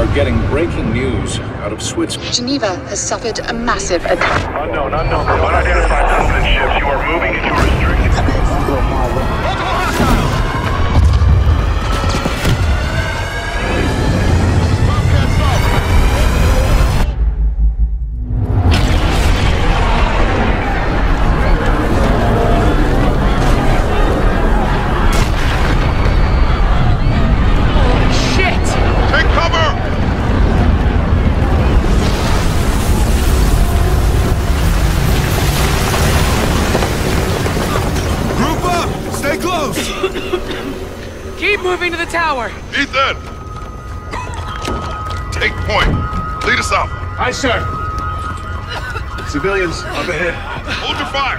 are getting breaking news out of Switzerland. Geneva has suffered a massive attack. Unknown, unknown. Unidentified dominant ships. You are moving into restricted. Aye, sir. Civilians up ahead. Hold your fire.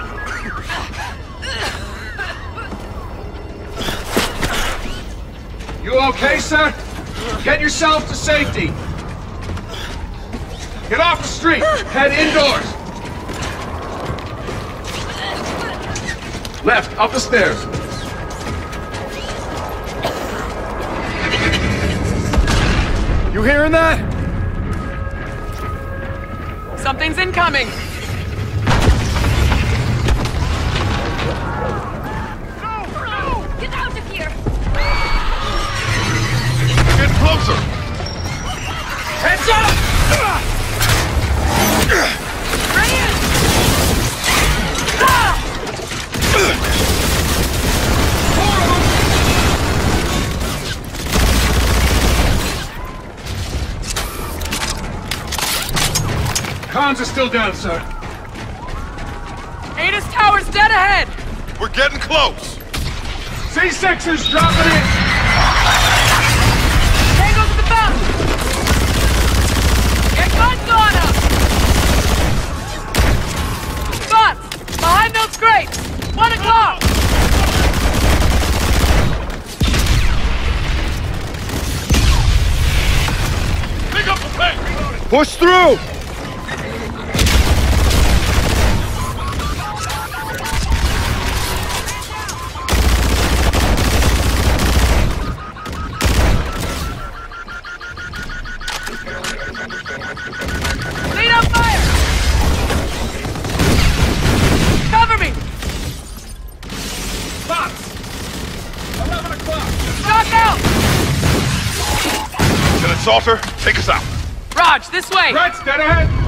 You okay, sir? Get yourself to safety. Get off the street. Head indoors. Left, up the stairs. You hearing that? Something's incoming! Get out of here! Get closer. Heads up! Cons are still down, sir. AATIS tower's dead ahead! We're getting close. C6ers dropping in. Tango to the fountain! Get guns on us! Spots! Behind those crates! One o'clock! Pick up the pace. Push through! Lieutenant take us out. Raj, this way! Reds dead ahead.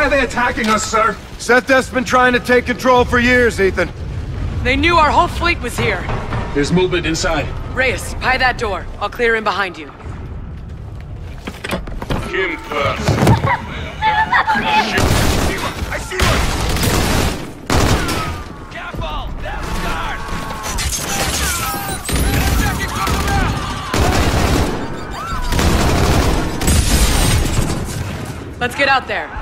Why are they attacking us, sir? Seth's been trying to take control for years, Ethan. They knew our whole fleet was here. There's movement inside. Reyes, pie that door. I'll clear in behind you. Kim first. I see one. Let's get out there.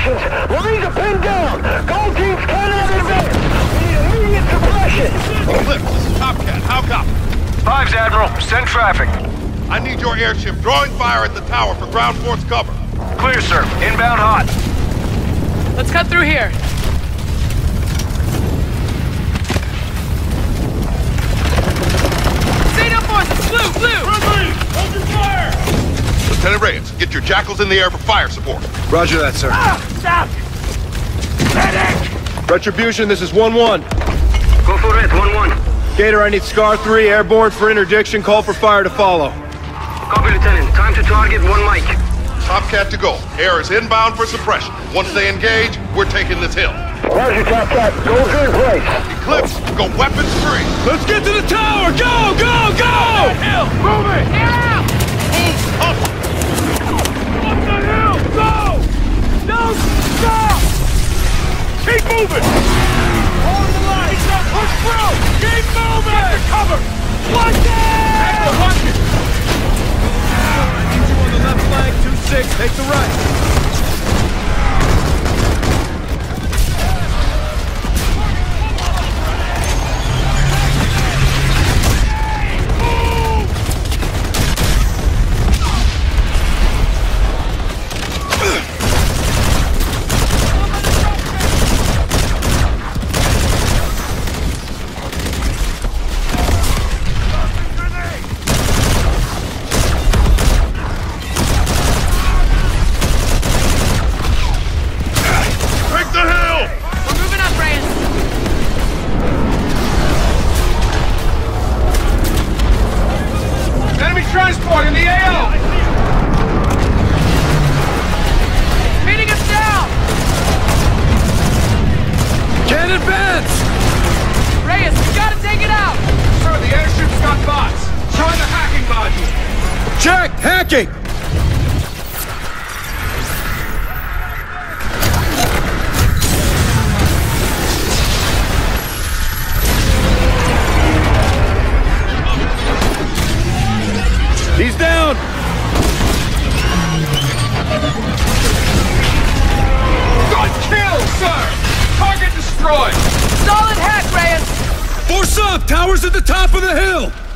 All stations, lines are pinned down. Gold teams cannot advance. We need immediate suppression. Cliff, this is Top Cat. How copy? Fives, Admiral. Send traffic. I need your airship drawing fire at the tower for ground force cover. Clear, sir. Inbound hot. Let's cut through here. Zeta forces, blue, blue! Lieutenant Reyes, get your jackals in the air for fire support. Roger that, sir. Ah, stop! Medic! Retribution, this is 1-1. Go for it, 1-1. Gator, I need Scar 3 airborne for interdiction. Call for fire to follow. Copy, Lieutenant. Time to target one mic. Tomcat to go. Air is inbound for suppression. Once they engage, we're taking this hill. Roger, Tomcat. Goals are in place. Eclipse, go weapons free. Let's get to the tower! Go, go, go! Hill! Move it! Get module. Check! Hacking! He's down! Good kill, sir! Target destroyed! Solid hack, Reyes! Force up! Tower's at the top of the hill!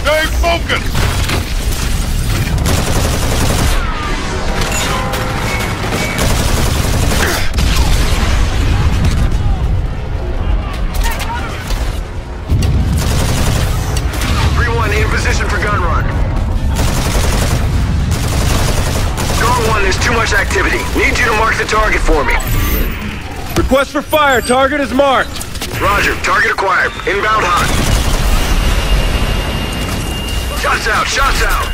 Stay focused. Three one in position for gun run. Scar one, there's too much activity. Need you to mark the target for me. Request for fire. Target is marked. Roger. Target acquired. Inbound hot. Shots out. Shots out.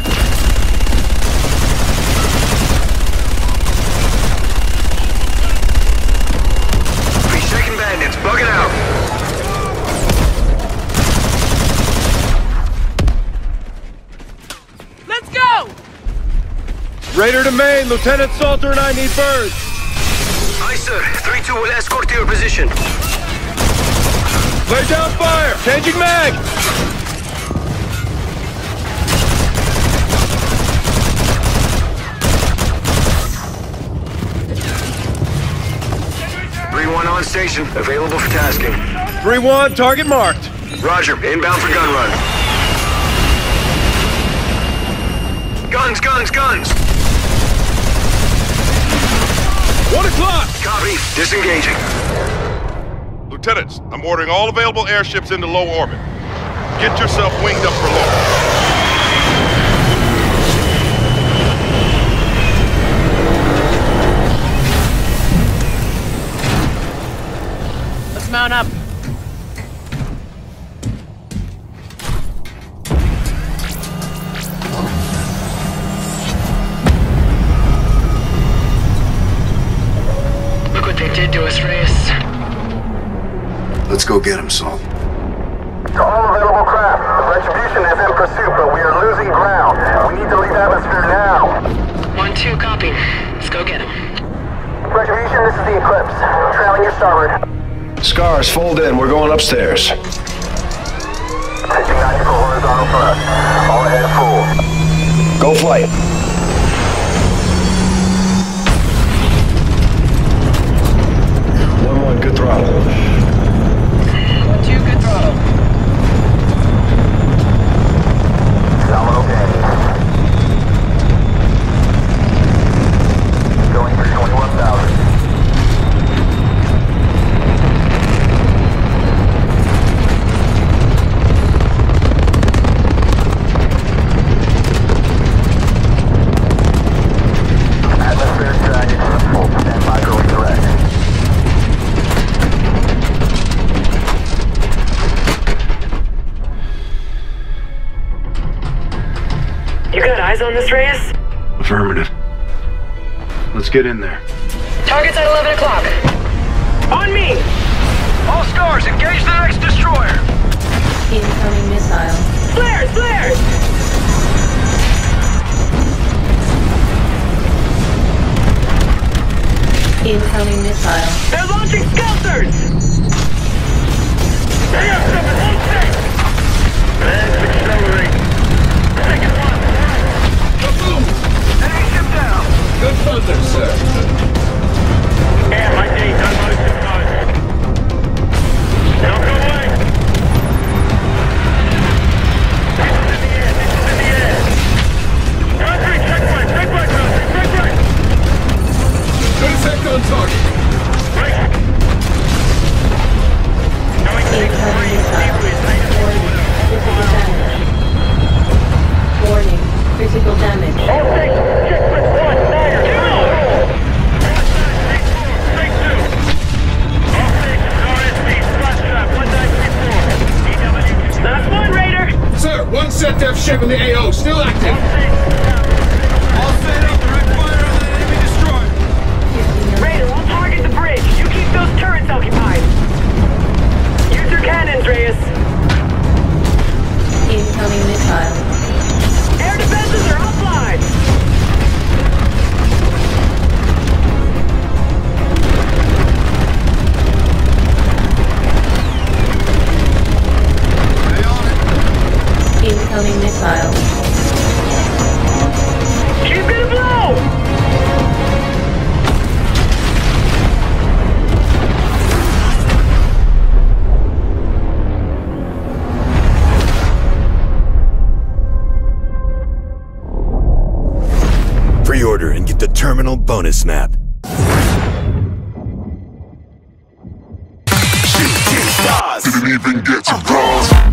Three second bandits. Bugging out. Let's go! Raider to main. Lieutenant Salter and I need birds. Aye, sir. 3-2 will escort to your position. Lay down fire. Changing mag. Three one on station. Available for tasking. 3-1. Target marked. Roger. Inbound for gun run. Guns, guns, guns! 1 o'clock. Copy. Disengaging. Lieutenants, I'm ordering all available airships into low orbit. Get yourself winged up for launch. Mount up. Look what they did to us, Reyes. Let's go get him, Salt. To all available craft, Retribution is in pursuit, but we are losing ground. We need to leave atmosphere now. One, two, copy. Let's go get him. Retribution, this is the Eclipse. Trailing your starboard. Scars, fold in. We're going upstairs. Pitching 90 horizontal thrust. All ahead full. Go flight. One one, good throttle. Eyes on this, Reyes? Affirmative. Let's get in there. Target's at 11 o'clock. On me! All stars, engage the next destroyer! Incoming missile. Flares! Flares! Incoming missile. They're launching skelters! Critical damage. Warning. Critical damage. All six, check with one, stagger! Take two! All six, RSP, spot trap, 1934. EW. Last one, Raider! Sir, one SetDef ship in the AO, still active. All set up, direct fire on that enemy destroyer. Raider, we'll target the bridge. You keep those turrets occupied. Use your cannons, Reyes. Incoming missile. Air defenses are offline. Get the terminal bonus map. Didn't even get to bronze.